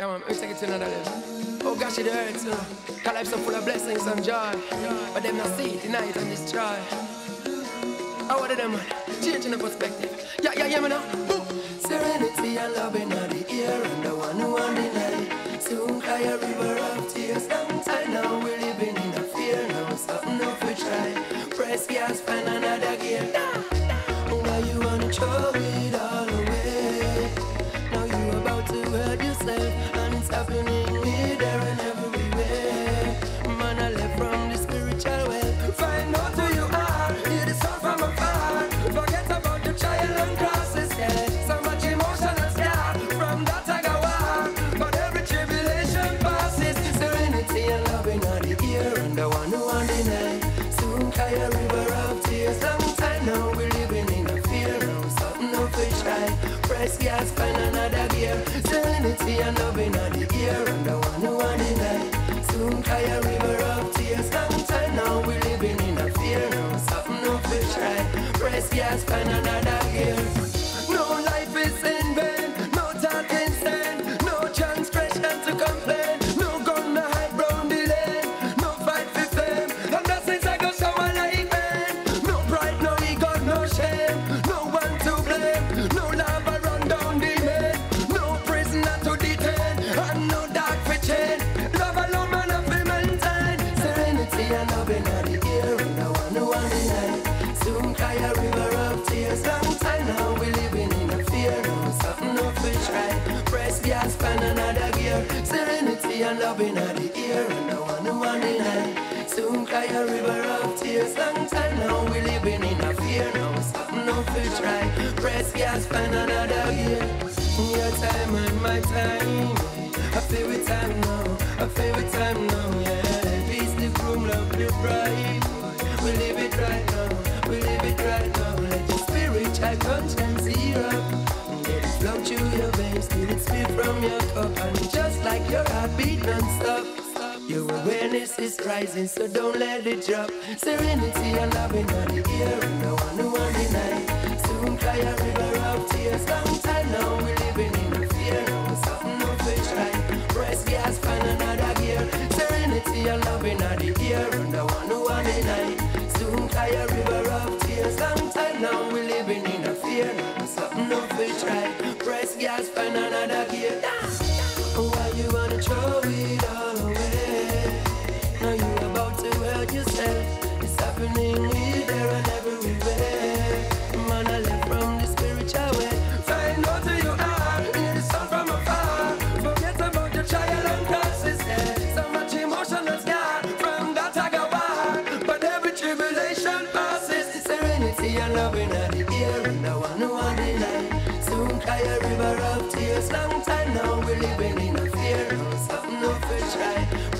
Yeah, man, let me take it to another level. Oh gosh, it hurts. Cause life's so full of blessings and joy. But them not see it, it and destroy. I of them, man? Changing the perspective. Yeah, yeah, yeah, man. Boom. Serenity and love in the air, and the one who on Press gas, find another gear. Serenity and love in the ear, and the one who on the night. Soon cry a river of tears. Long time now we're living in a fear. Now something no try. Press gas, find another gear. In the ear. And one who on the night. Soon cry a river of tears. Long time now we living in a fear. No something no fish right. Press gas, find another gear. Your time and my time. I feel with time now. I feel with time now. Yeah. Peace the room, love the bride. Let through your veins till it spill from your cup. And just like your heartbeat non-stop. Your awareness is rising, so don't let it drop. Serenity and love in the air, and the one who on the night. Soon cry a river of tears. Long time find another gear. Why you wanna throw it all away? Now you about to hurt yourself. It's happening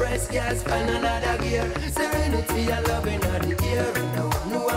Press gas, find another gear. Serenity and love in the air, and the